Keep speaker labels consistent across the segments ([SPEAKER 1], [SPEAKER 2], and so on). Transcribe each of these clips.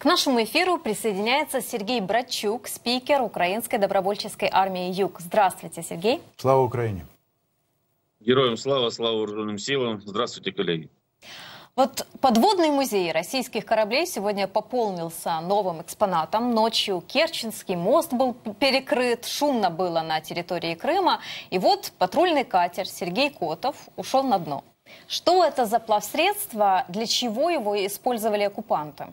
[SPEAKER 1] К нашему эфиру присоединяется Сергей Братчук, спикер Украинской добровольческой армии «Юг». Здравствуйте, Сергей.
[SPEAKER 2] Слава Украине.
[SPEAKER 3] Героям слава, слава вооруженным силам. Здравствуйте, коллеги.
[SPEAKER 1] Вот подводный музей российских кораблей сегодня пополнился новым экспонатом. Ночью Керченский мост был перекрыт, шумно было на территории Крыма. И вот патрульный катер Сергей Котов ушел на дно. Что это за плавсредство, для чего его использовали оккупанты?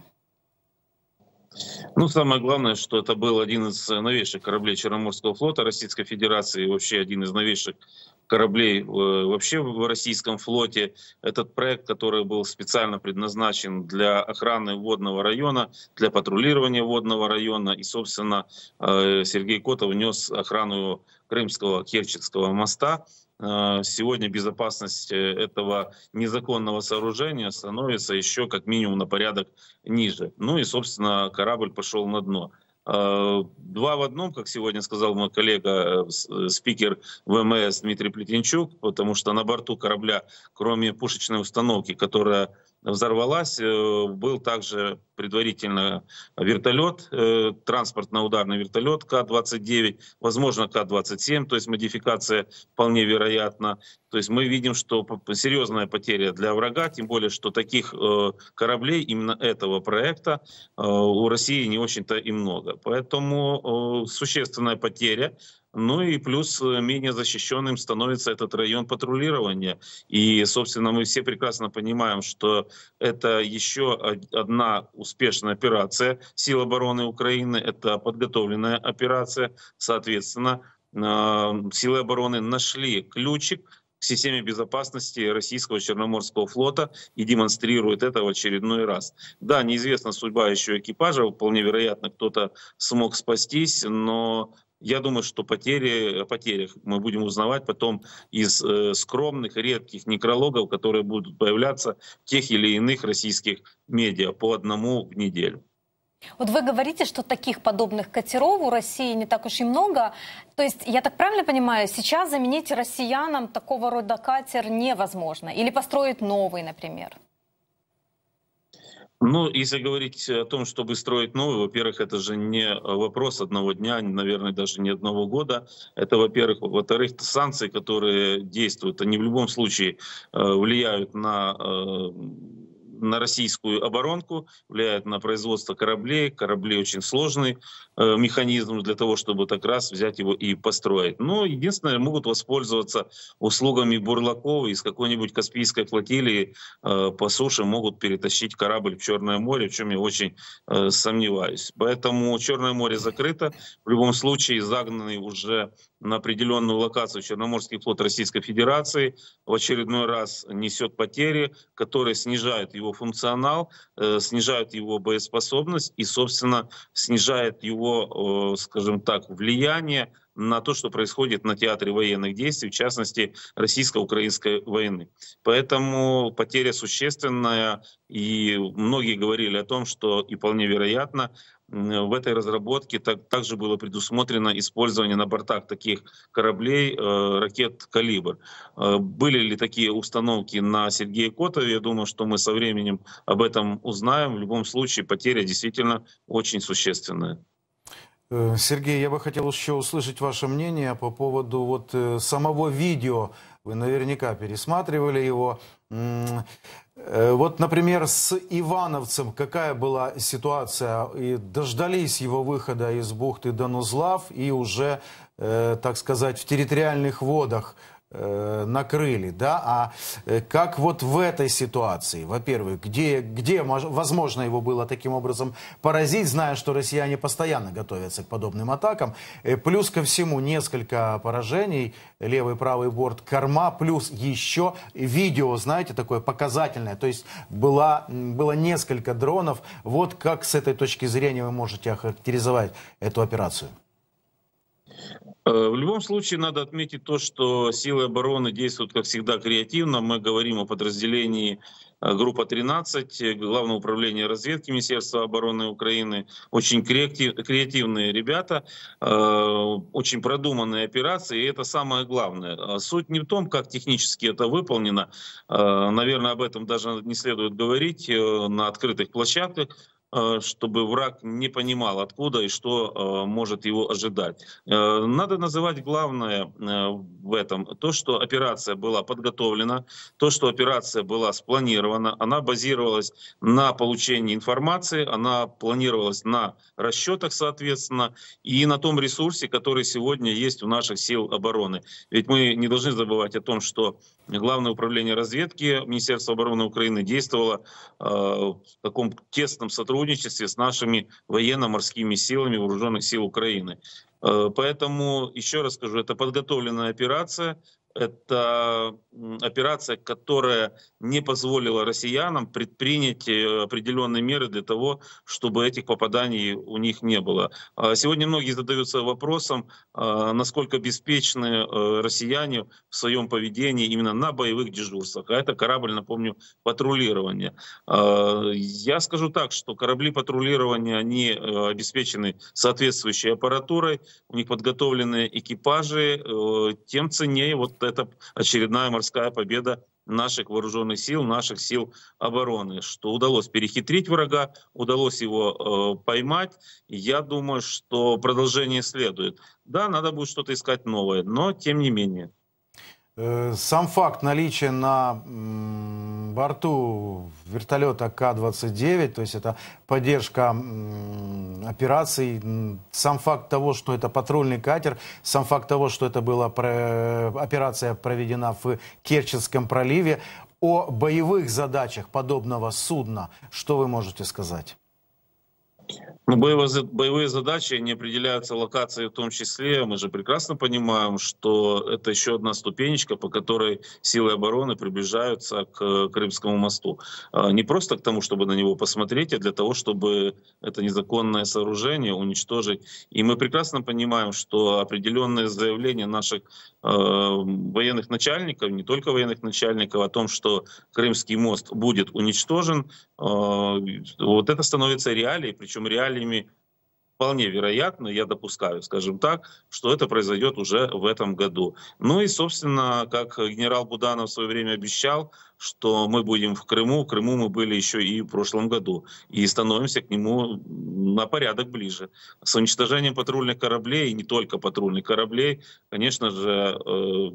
[SPEAKER 3] Ну, самое главное, что это был один из новейших кораблей Черноморского флота Российской Федерации, вообще один из новейших кораблей э, вообще в российском флоте. Этот проект, который был специально предназначен для охраны водного района, для патрулирования водного района. И, собственно, э, Сергей Котов внес охрану Крымского Керченского моста. Э, сегодня безопасность этого незаконного сооружения становится еще как минимум на порядок ниже. Ну и, собственно, корабль пошел на дно. Э, два в одном, как сегодня сказал мой коллега, э, спикер ВМС Дмитрий Плетенчук, потому что на борту корабля, кроме пушечной установки, которая взорвалась. Э, был также предварительно вертолет, э, транспортно-ударный вертолет К-29, возможно К-27, то есть модификация вполне вероятна. То есть мы видим, что серьезная потеря для врага, тем более, что таких э, кораблей именно этого проекта у России не очень-то и много. Поэтому существенная потеря. Ну и плюс э, менее защищенным становится этот район патрулирования. И, собственно, мы все прекрасно понимаем, что это еще одна успешная операция сил обороны Украины, это подготовленная операция. Соответственно, э, силы обороны нашли ключик к системе безопасности российского Черноморского флота и демонстрирует это в очередной раз. Да, неизвестна судьба еще экипажа, вполне вероятно, кто-то смог спастись, но я думаю, что потери, о потерях мы будем узнавать потом из э, скромных, редких некрологов, которые будут появляться в тех или иных российских медиа по одному в неделю.
[SPEAKER 1] Вот вы говорите, что таких подобных катеров у России не так уж и много. То есть, я так правильно понимаю, сейчас заменить россиянам такого рода катер невозможно? Или построить новый, например?
[SPEAKER 3] Ну, если говорить о том, чтобы строить новый, во-первых, это же не вопрос одного дня, наверное, даже не одного года. Это, во-первых. Во-вторых, санкции, которые действуют, они в любом случае э, влияют на э, на российскую оборонку, влияет на производство кораблей. Корабли очень сложный э, механизм для того, чтобы так раз взять его и построить. Но единственное, могут воспользоваться услугами бурлаков из какой-нибудь Каспийской флотилии э, по суше могут перетащить корабль в Черное море, в чем я очень э, сомневаюсь. Поэтому Черное море закрыто. В любом случае загнанный уже на определенную локацию Черноморский флот Российской Федерации в очередной раз несет потери, которые снижают его функционал, э, снижают его боеспособность и, собственно, снижают его, э, скажем так, влияние на то, что происходит на театре военных действий, в частности, российско-украинской войны. Поэтому потеря существенная, и многие говорили о том, что и вполне вероятно, в этой разработке так, также было предусмотрено использование на бортах таких кораблей э, ракет «Калибр». Э, были ли такие установки на Сергея Котове? Я думаю, что мы со временем об этом узнаем. В любом случае потеря действительно очень существенная.
[SPEAKER 2] Э, Сергей, я бы хотел еще услышать ваше мнение по поводу вот э, самого видео. Вы наверняка пересматривали его. Э, вот, например, с Ивановцем какая была ситуация? И дождались его выхода из бухты Донузлав и уже, так сказать, в территориальных водах Э, накрыли, да, а э, как вот в этой ситуации, во-первых, где, где возможно его было таким образом поразить, зная, что россияне постоянно готовятся к подобным атакам, э, плюс ко всему несколько поражений, левый, правый борт, корма, плюс еще видео, знаете, такое показательное, то есть была, было несколько дронов, вот как с этой точки зрения вы можете охарактеризовать эту операцию?
[SPEAKER 3] Э, в любом случае надо отметить то, что силы обороны действуют, как всегда, креативно. Мы говорим о подразделении э, группа 13, Главного управления разведки Министерства обороны Украины. Очень креативные ребята, э, очень продуманные операции, и это самое главное. Суть не в том, как технически это выполнено. Наверное, об этом даже не следует говорить на открытых площадках. Э, чтобы враг не понимал, откуда и что э, может его ожидать. Э, надо называть главное в этом то, что операция была подготовлена, то, что операция была спланирована, она базировалась на получении информации, она планировалась на расчетах, соответственно, и на том ресурсе, который сегодня есть у наших сил обороны. Ведь мы не должны забывать о том, что Главное управление разведки Министерства обороны Украины действовало в таком тесном сотрудничестве сотрудничестве с нашими военно-морскими силами Вооруженных сил Украины. Э, поэтому, еще раз скажу, это подготовленная операция, это операция, которая не позволила россиянам предпринять э, определенные меры для того, чтобы этих попаданий у них не было. А сегодня многие задаются вопросом, а, насколько беспечны э, россияне в своем поведении именно на боевых дежурствах. А это корабль, напомню, патрулирования. А, я скажу так, что корабли патрулирования, они э, обеспечены соответствующей аппаратурой, у них подготовлены экипажи, тем ценнее вот это очередная морская победа наших вооруженных сил, наших сил обороны, что удалось перехитрить врага, удалось его э, поймать. Я думаю, что продолжение следует. Да, надо будет что-то искать новое, но тем не менее.
[SPEAKER 2] Э, сам факт наличия на борту вертолета К-29, то есть это поддержка операций, сам факт того, что это патрульный катер, сам факт того, что это была операция проведена в Керченском проливе, о боевых задачах подобного судна, что вы можете сказать?
[SPEAKER 3] Ну, боевые, боевые задачи не определяются локацией в том числе. Мы же прекрасно понимаем, что это еще одна ступенечка, по которой силы обороны приближаются к Крымскому мосту. А, не просто к тому, чтобы на него посмотреть, а для того, чтобы это незаконное сооружение уничтожить. И мы прекрасно понимаем, что определенные заявления наших э, военных начальников, не только военных начальников, о том, что Крымский мост будет уничтожен, э, вот это становится реалией, причем реалией реалиями вполне вероятно, я допускаю, скажем так, что это произойдет уже в этом году. Ну и, собственно, как генерал Буданов в свое время обещал, что мы будем в Крыму, в Крыму мы были еще и в прошлом году, и становимся к нему на порядок ближе. С уничтожением патрульных кораблей, и не только патрульных кораблей, конечно же, э,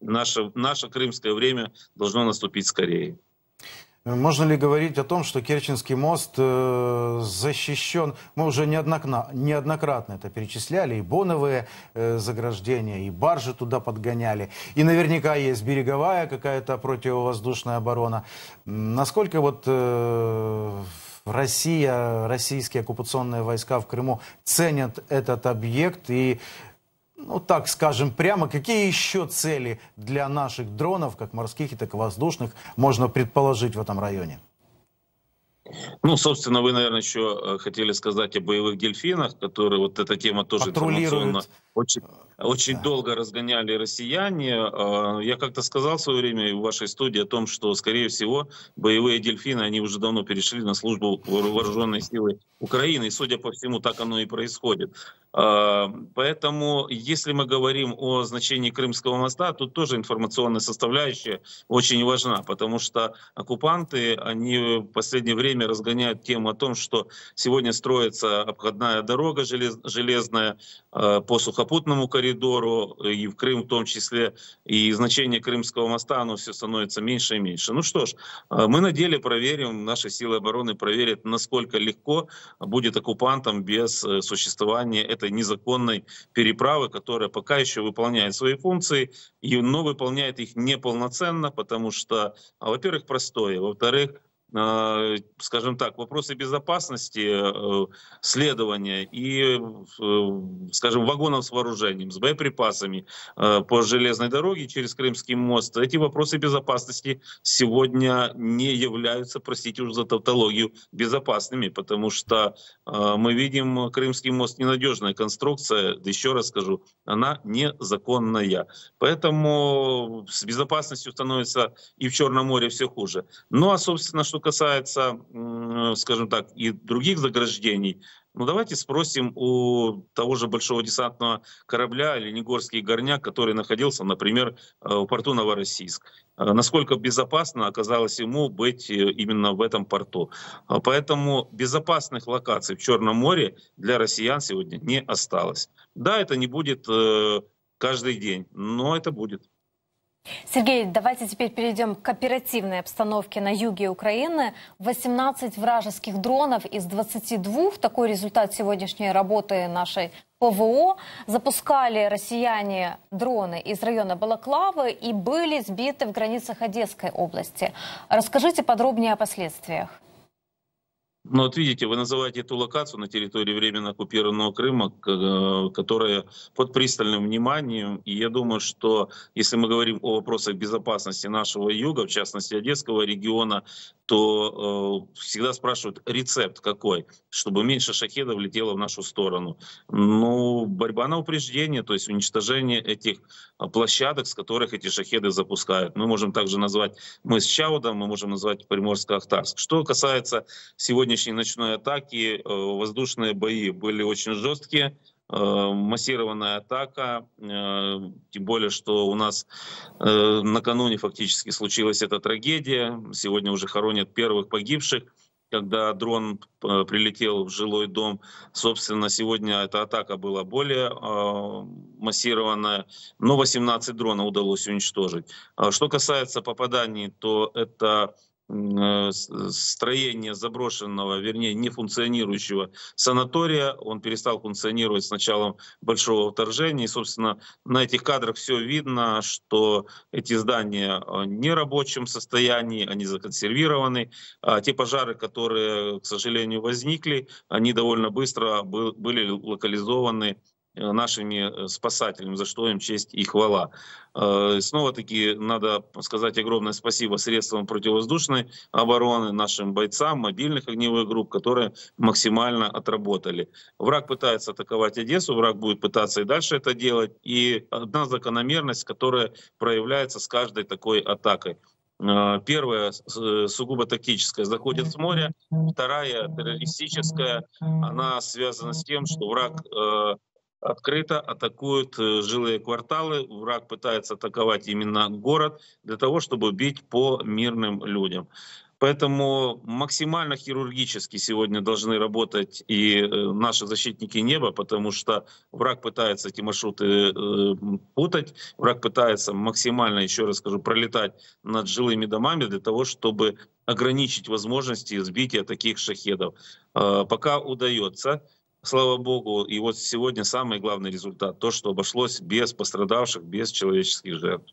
[SPEAKER 3] наше, наше крымское время должно наступить скорее.
[SPEAKER 2] Можно ли говорить о том, что Керченский мост э, защищен? Мы уже неоднократно, это перечисляли, и боновые э, заграждения, и баржи туда подгоняли, и наверняка есть береговая какая-то противовоздушная оборона. Насколько вот э, Россия, российские оккупационные войска в Крыму ценят этот объект и ну так скажем прямо, какие еще цели для наших дронов, как морских, так и воздушных, можно предположить в этом районе?
[SPEAKER 3] Ну, собственно, вы, наверное, еще э, хотели сказать о боевых дельфинах, которые вот эта тема тоже информационно очень, очень да. долго разгоняли россияне. А, я как-то сказал в свое время в вашей студии о том, что, скорее всего, боевые дельфины, они уже давно перешли на службу вооруженной силы Украины, и, судя по всему, так оно и происходит. А, поэтому, если мы говорим о значении Крымского моста, тут тоже информационная составляющая очень важна, потому что оккупанты, они в последнее время разгоняют тему о том, что сегодня строится обходная дорога желез, железная а, по сухопутному коридору, и в Крым в том числе, и значение Крымского моста, оно все становится меньше и меньше. Ну что ж, а, мы на деле проверим, наши силы обороны проверят, насколько легко будет оккупантам без э, существования этой незаконной переправы, которая пока еще выполняет свои функции, но выполняет их неполноценно, потому что, а, во-первых, простое, во-вторых, скажем так, вопросы безопасности э, следования и, э, скажем, вагонов с вооружением, с боеприпасами э, по железной дороге через Крымский мост, эти вопросы безопасности сегодня не являются, простите уж за тавтологию, безопасными, потому что мы видим Крымский мост ненадежная конструкция, еще раз скажу, она незаконная. Поэтому с безопасностью становится и в Черном море все хуже. Ну а, собственно, что что касается, скажем так, и других заграждений, ну давайте спросим у того же большого десантного корабля Ленигорский горняк, который находился, например, э, в порту Новороссийск. Э, насколько безопасно оказалось ему быть э, именно в этом порту. Поэтому безопасных локаций в Черном море для россиян сегодня не осталось. Да, это не будет каждый день, но это будет.
[SPEAKER 1] Сергей, давайте теперь перейдем к оперативной обстановке на юге Украины. 18 вражеских дронов из 22. Такой результат сегодняшней работы нашей ПВО. Запускали россияне дроны из района Балаклавы и были сбиты в границах Одесской области. Расскажите подробнее о последствиях.
[SPEAKER 3] Ну вот видите, вы называете эту локацию на территории временно оккупированного Крыма, э, которая под пристальным вниманием. И я думаю, что если мы говорим о вопросах безопасности нашего юга, в частности Одесского региона, то э, всегда спрашивают рецепт какой, чтобы меньше шахедов летело в нашу сторону. Ну, борьба на упреждение, то есть уничтожение этих э, площадок, с которых эти шахеды запускают. Мы можем также назвать мы с Чаудом, мы можем назвать Приморско-Ахтарск. Что касается сегодняшней ночной атаки, э, воздушные бои были очень жесткие. Э, массированная атака, э, тем более, что у нас накануне фактически случилась эта трагедия. Сегодня уже хоронят первых погибших когда дрон прилетел в жилой дом. Собственно, сегодня эта атака была более массированная, но 18 дронов удалось уничтожить. Что касается попаданий, то это строение заброшенного, вернее, нефункционирующего санатория. Он перестал функционировать с началом большого вторжения. И, собственно, на этих кадрах все видно, что эти здания э, не в рабочем состоянии, они законсервированы. А те пожары, которые, к сожалению, возникли, они довольно быстро были локализованы Э, нашими э, спасателями, за что им честь и хвала. Э, снова-таки надо сказать огромное спасибо средствам противовоздушной обороны, нашим бойцам, мобильных огневых групп, которые максимально отработали. Враг пытается атаковать Одессу, враг будет пытаться и дальше это делать. И одна закономерность, которая проявляется с каждой такой атакой. Первая сугубо тактическая заходит с моря, вторая террористическая, она связана с тем, что враг открыто атакуют э, жилые кварталы. Враг пытается атаковать именно город для того, чтобы бить по мирным людям. Поэтому максимально хирургически сегодня должны работать и э, наши защитники неба, потому что враг пытается эти маршруты э, путать, враг пытается максимально, еще раз скажу, пролетать над жилыми домами для того, чтобы ограничить возможности сбития таких шахедов. Пока удается, слава богу, и вот сегодня самый главный результат, то, что обошлось без пострадавших, без человеческих жертв.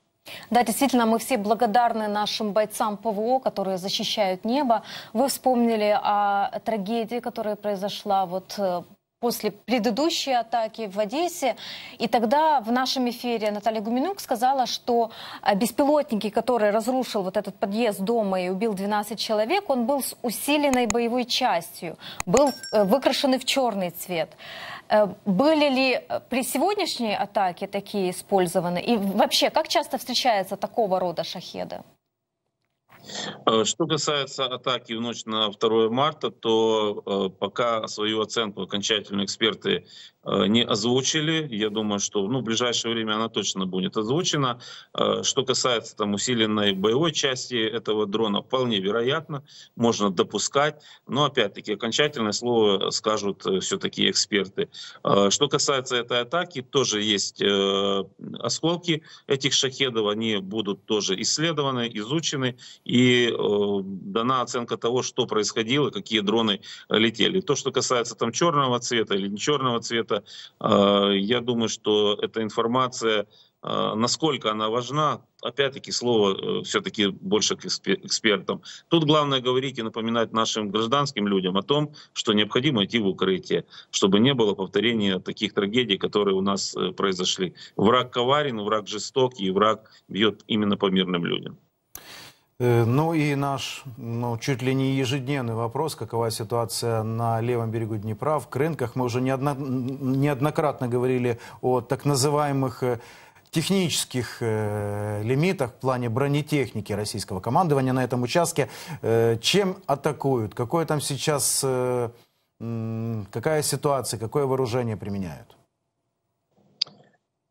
[SPEAKER 1] Да, действительно, мы все благодарны нашим бойцам ПВО, которые защищают небо. Вы вспомнили о трагедии, которая произошла вот э, после предыдущей атаки в Одессе. И тогда в нашем эфире Наталья Гуменюк сказала, что а, беспилотники, который разрушил вот этот подъезд дома и убил 12 человек, он был с усиленной боевой частью, был э, выкрашенный в черный цвет. Э, были ли э, при сегодняшней атаке такие использованы? И вообще, как часто встречаются такого рода шахеды?
[SPEAKER 3] Э, что касается атаки в ночь на 2 марта, то э, пока свою оценку окончательно эксперты э, не озвучили. Я думаю, что ну, в ближайшее время она точно будет озвучена. Что касается там, усиленной боевой части этого дрона, вполне вероятно, можно допускать. Но опять-таки окончательное слово скажут все-таки эксперты. Что касается этой атаки, тоже есть осколки этих шахедов, они будут тоже исследованы, изучены. И и э, дана оценка того, что происходило, какие дроны летели. То, что касается там черного цвета или не черного цвета, э, я думаю, что эта информация, э, насколько она важна, опять-таки слово э, все-таки больше к экспертам. Тут главное говорить и напоминать нашим гражданским людям о том, что необходимо идти в укрытие, чтобы не было повторения таких трагедий, которые у нас э, произошли. Враг коварен, враг жестокий, враг бьет именно по мирным людям.
[SPEAKER 2] Э, ну и наш ну, чуть ли не ежедневный вопрос, какова ситуация на левом берегу Днепра, в Крынках. Мы уже неодно, неоднократно говорили о так называемых э, технических э, лимитах, в плане бронетехники российского командования на этом участке. Э, чем атакуют? Какое там сейчас, э, какая ситуация, какое вооружение применяют?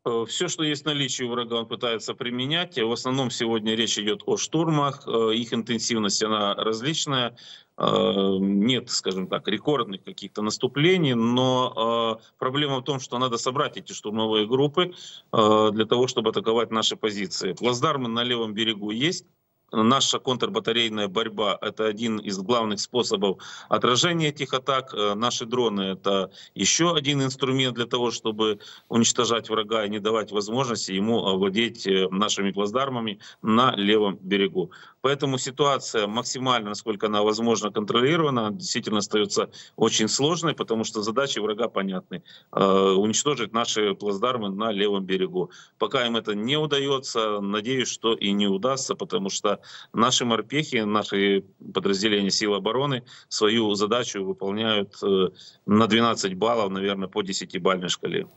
[SPEAKER 3] Э, Все, что есть в наличии у врага, он пытается применять. В основном сегодня речь идет о штурмах. Э, их интенсивность, она различная. Э, нет, скажем так, рекордных каких-то наступлений, но проблема в том, что надо собрать эти штурмовые группы для того, чтобы атаковать наши позиции. Плацдармы на левом берегу есть, наша контрбатарейная борьба – это один из главных способов отражения этих атак. Э, наши дроны – это еще один инструмент для того, чтобы уничтожать врага и не давать возможности ему овладеть э, нашими плацдармами на левом берегу. Поэтому ситуация максимально, насколько она возможно, контролирована, действительно остается очень сложной, потому что задачи врага понятны. Э, уничтожить наши плацдармы на левом берегу. Пока им это не удается, надеюсь, что и не удастся, потому что наши морпехи, наши подразделения сил обороны свою задачу выполняют э, на 12 баллов, наверное, по 10-бальной шкале.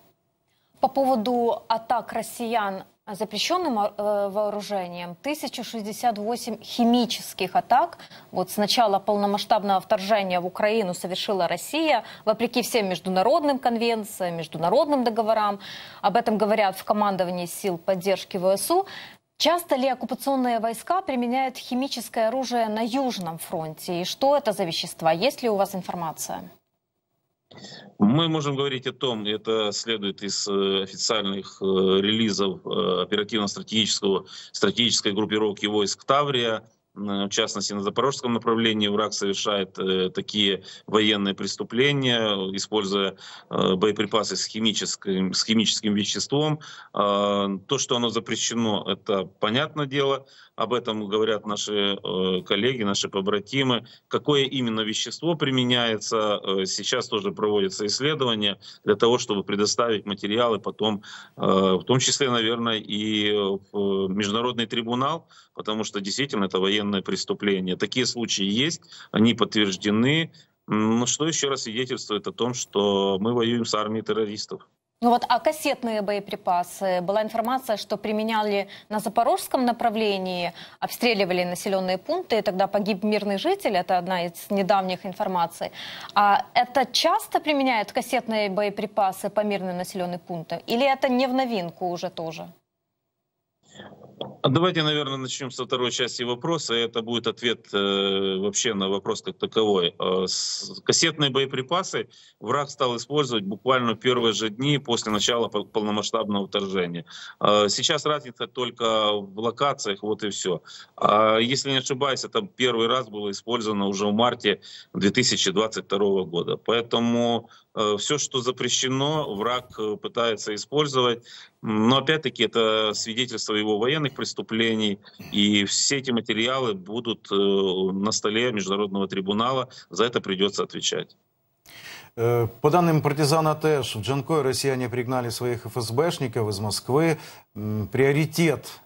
[SPEAKER 1] По поводу атак россиян запрещенным э, вооружением 1068 химических атак. Вот с начала полномасштабного вторжения в Украину совершила Россия, вопреки всем международным конвенциям, международным договорам. Об этом говорят в командовании сил поддержки ВСУ. Часто ли оккупационные войска применяют химическое оружие на Южном фронте? И что это за вещества? Есть ли у вас информация?
[SPEAKER 3] Мы можем говорить о том, это следует из э, официальных э, релизов э, оперативно-стратегического стратегической группировки войск Таврия, в частности на запорожском направлении враг совершает э, такие военные преступления, используя э, боеприпасы с химическим, с химическим веществом. Э, то, что оно запрещено, это понятное дело. Об этом говорят наши э, коллеги, наши побратимы. Какое именно вещество применяется, э, сейчас тоже проводятся исследования для того, чтобы предоставить материалы потом, э, в том числе, наверное, и в международный трибунал, потому что действительно это военное преступление. Такие случаи есть, они подтверждены. Но что еще раз свидетельствует о том, что мы воюем с армией террористов.
[SPEAKER 1] Ну вот, а кассетные боеприпасы? Была информация, что применяли на запорожском направлении, обстреливали населенные пункты, и тогда погиб мирный житель, это одна из недавних информаций. А это часто применяют кассетные боеприпасы по мирным населенным пунктам? Или это не в новинку уже тоже?
[SPEAKER 3] А давайте, наверное, начнем со второй части вопроса. Это будет ответ э, вообще на вопрос как таковой. Э, с, кассетные боеприпасы враг стал использовать буквально первые же дни после начала полномасштабного вторжения. Э, сейчас разница только в локациях, вот и все. А если не ошибаюсь, это первый раз было использовано уже в марте 2022 года. Поэтому все, что запрещено, враг э, пытается использовать. Но опять-таки это свидетельство его военных преступлений, и все эти материалы будут э, на столе Международного трибунала, за это придется отвечать.
[SPEAKER 2] Э, по данным партизана ТЭШ, в Джанкой россияне пригнали своих ФСБшников из Москвы. Приоритет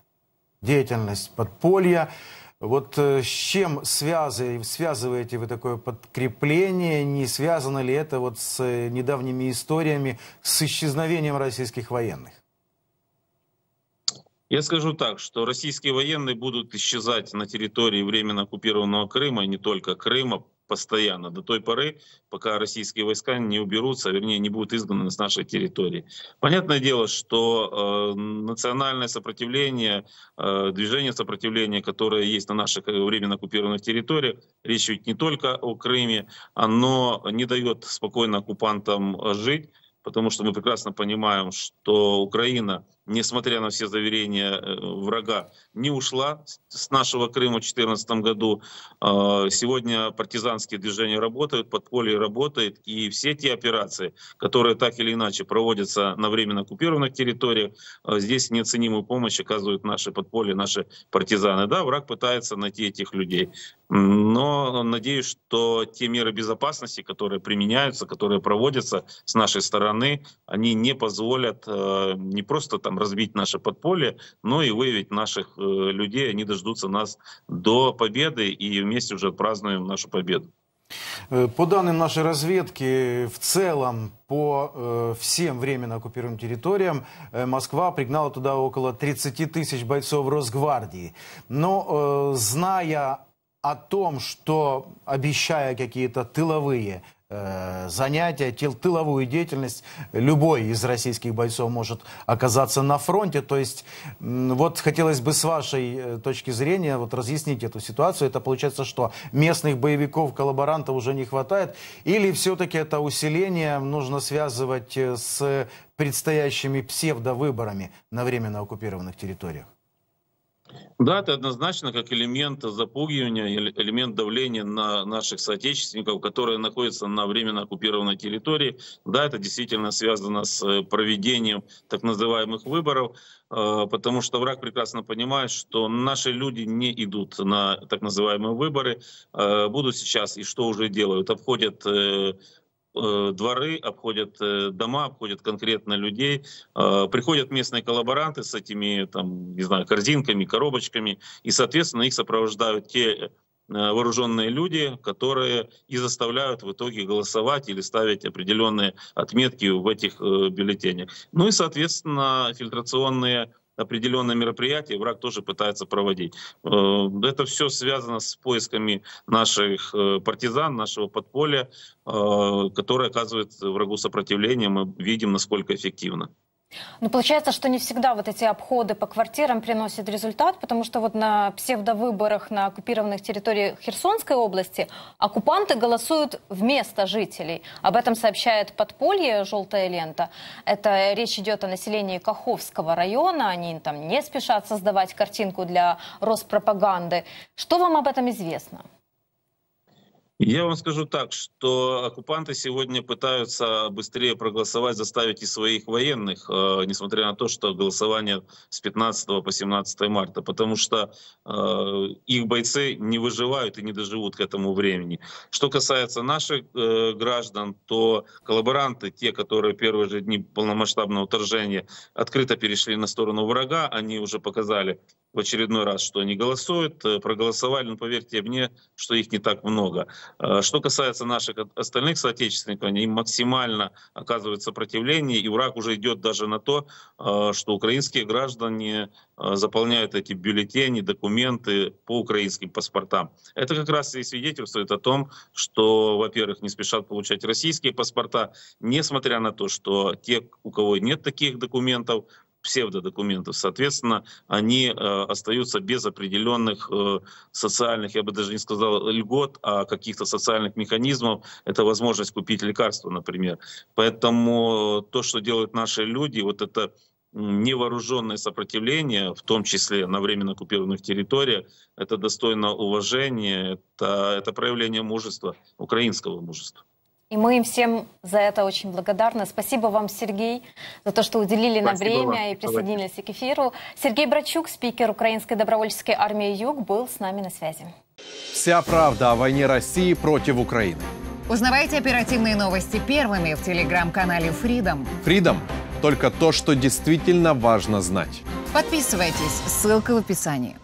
[SPEAKER 2] деятельность подполья. Вот э, с чем связываете вы такое подкрепление? Не связано ли это вот с недавними историями с исчезновением российских военных?
[SPEAKER 3] Я скажу так, что российские военные будут исчезать на территории временно оккупированного Крыма, и не только Крыма, постоянно, до той поры, пока российские войска не уберутся, а вернее не будут изгнаны с нашей территории. Понятное дело, что э, национальное сопротивление, э, движение сопротивления, которое есть на наших временно оккупированных территориях, речь ведь не только о Крыме, оно не дает спокойно оккупантам жить, потому что мы прекрасно понимаем, что Украина несмотря на все заверения э, врага, не ушла с нашего Крыма в 2014 году. А, сегодня партизанские движения работают, подполье работает, и все те операции, которые так или иначе проводятся на временно оккупированных территориях, а, здесь неоценимую помощь оказывают наши подполья, наши партизаны. Да, враг пытается найти этих людей, но надеюсь, что те меры безопасности, которые применяются, которые проводятся с нашей стороны, они не позволят э, не просто там разбить наше подполье, но и выявить наших э, людей. Они дождутся нас до победы и вместе уже отпразднуем нашу победу.
[SPEAKER 2] Э, по данным нашей разведки, в целом по э, всем временно оккупированным территориям Москва пригнала туда около 30 тысяч бойцов Росгвардии. Но зная о том, что обещая какие-то тыловые занятия, тыл, тыловую деятельность, любой из российских бойцов может оказаться на фронте. То есть вот хотелось бы с вашей э, точки зрения вот разъяснить эту ситуацию. Это получается, что местных боевиков, коллаборантов уже не хватает? Или все-таки это усиление нужно связывать э, с предстоящими псевдовыборами на временно оккупированных территориях?
[SPEAKER 3] Да, это однозначно как элемент запугивания, элемент давления на наших соотечественников, которые находятся на временно оккупированной территории. Да, это действительно связано с э, проведением так называемых выборов, э, потому что враг прекрасно понимает, что наши люди не идут на так называемые выборы, э, будут сейчас и что уже делают, обходят дворы, обходят э, дома, обходят конкретно людей, э, приходят местные коллаборанты с этими, там, не знаю, корзинками, коробочками, и, соответственно, их сопровождают те вооруженные люди, которые и заставляют в итоге голосовать или ставить определенные отметки в этих бюллетенях. Ну и, соответственно, фильтрационные определенные мероприятия враг тоже пытается проводить. Э, это все связано с поисками наших э, партизан, нашего подполья, э, которое оказывает врагу сопротивление. Мы видим, насколько эффективно.
[SPEAKER 1] Ну, получается, что не всегда вот эти обходы по квартирам приносят результат, потому что вот на псевдовыборах на оккупированных территориях Херсонской области оккупанты голосуют вместо жителей. Об этом сообщает подполье «Желтая лента». Это речь идет о населении Каховского района. Они там не спешат создавать картинку для Роспропаганды. Что вам об этом известно?
[SPEAKER 3] Я вам скажу так, что оккупанты сегодня пытаются быстрее проголосовать, заставить и своих военных, э, несмотря на то, что голосование с 15 по 17 марта, потому что э, их бойцы не выживают и не доживут к этому времени. Что касается наших э, граждан, то коллаборанты, те, которые первые же дни полномасштабного вторжения открыто перешли на сторону врага, они уже показали в очередной раз, что они голосуют, э, проголосовали, но поверьте мне, что их не так много. Э, что касается наших остальных соотечественников, они максимально оказывают сопротивление, и враг уже идет даже на то, э, что украинские граждане заполняют эти бюллетени, документы по украинским паспортам. Это как раз и свидетельствует о том, что, во-первых, не спешат получать российские паспорта, несмотря на то, что те, у кого нет таких документов, псевдодокументов. Соответственно, они э, остаются без определенных э, социальных, я бы даже не сказал льгот, а каких-то социальных механизмов. Это возможность купить лекарства, например. Поэтому то, что делают наши люди, вот это невооруженное сопротивление, в том числе на временно оккупированных территориях, это достойно уважения, это, это проявление мужества, украинского мужества.
[SPEAKER 1] И мы им всем за это очень благодарны. Спасибо вам, Сергей, за то, что уделили Спасибо нам время вам. и присоединились Давайте. к эфиру. Сергей Брачук, спикер Украинской добровольческой армии «Юг», был с нами на связи.
[SPEAKER 4] Вся правда о войне России против Украины.
[SPEAKER 5] Узнавайте оперативные новости первыми в телеграм-канале Freedom.
[SPEAKER 4] Freedom – только то, что действительно важно знать.
[SPEAKER 5] Подписывайтесь, ссылка в описании.